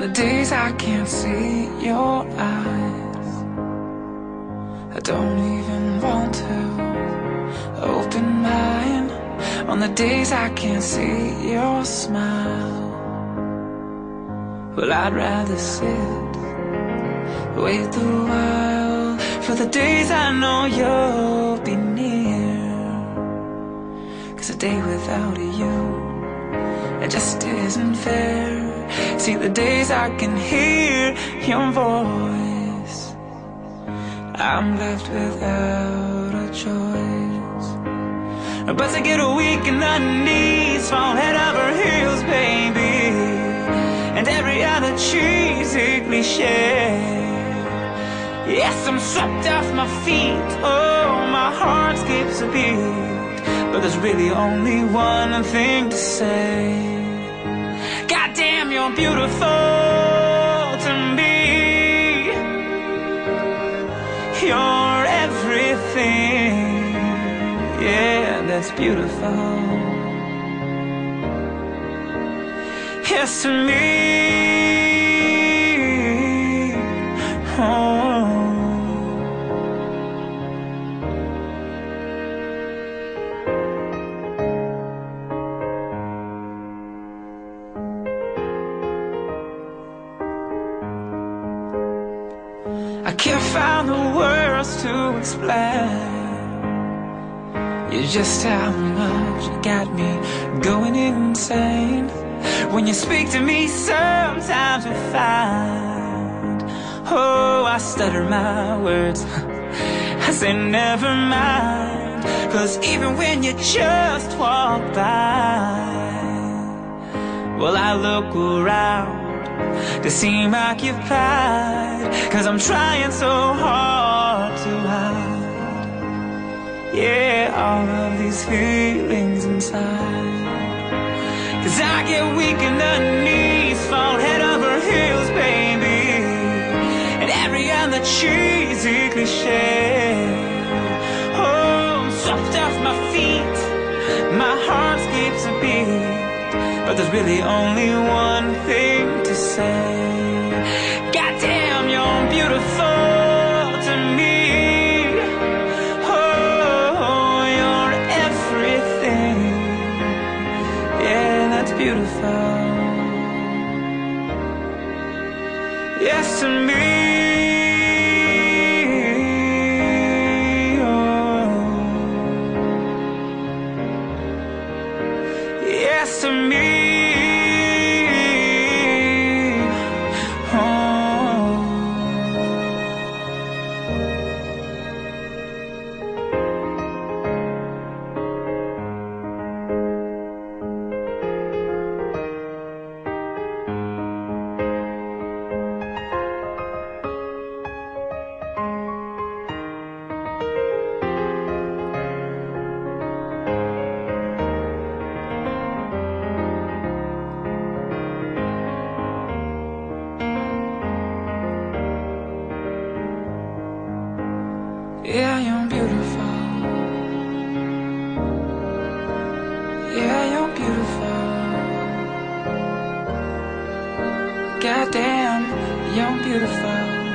The days I can't see your eyes. I don't even want to open mine. On the days I can't see your smile. Well, I'd rather sit Wait a while. For the days I know you'll be near. Cause a day without you It just isn't fair. See the days I can hear your voice. I'm left without a choice. But to get weak in the knees Fall head over heels, baby. And every other cheesy cliche Yes, I'm swept off my feet. Oh, my heart skips a beat But there's really only one thing to say Goddamn, you're beautiful to me. You're everything. Yeah, that's beautiful. Yes, to me. I can't find the words to explain. You just how much you got me going insane. When you speak to me sometimes we find Oh, I stutter my words. I say never mind Cause even when you just walk by Well, I look around to seem occupied Cause I'm trying so hard to hide. Yeah, all of these feelings inside. Cause I get weak in the knees Fall head over heels, baby. And every other cheesy cliche Oh, swept off my feet. My heart skips a beat. But there's really only one thing say Goddamn, you're beautiful to me. Oh, you're everything. Yeah, that's beautiful. Yes, to me. Oh. Yes to me. Goddamn, you're beautiful.